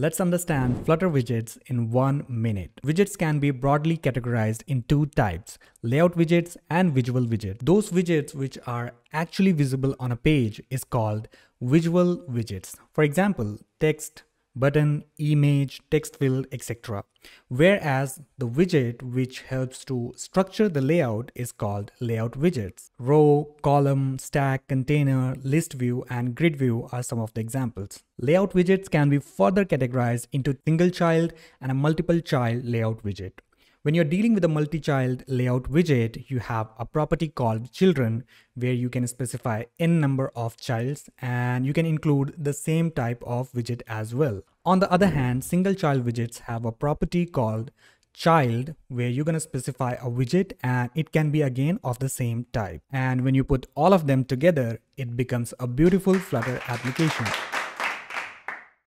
Let's understand Flutter widgets in one minute. Widgets can be broadly categorized in two types, layout widgets and visual widgets. Those widgets which are actually visible on a page is called visual widgets. For example, text, button, image, text field, etc. Whereas the widget which helps to structure the layout is called layout widgets. Row, column, stack, container, list view, and grid view are some of the examples. Layout widgets can be further categorized into single child and a multiple child layout widget. When you're dealing with a multi-child layout widget, you have a property called children where you can specify n number of childs and you can include the same type of widget as well. On the other hand, single child widgets have a property called child where you're going to specify a widget and it can be again of the same type. And when you put all of them together, it becomes a beautiful Flutter application.